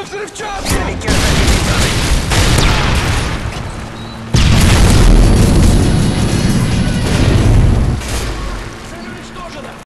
Бросаю взрывчатку! Силовики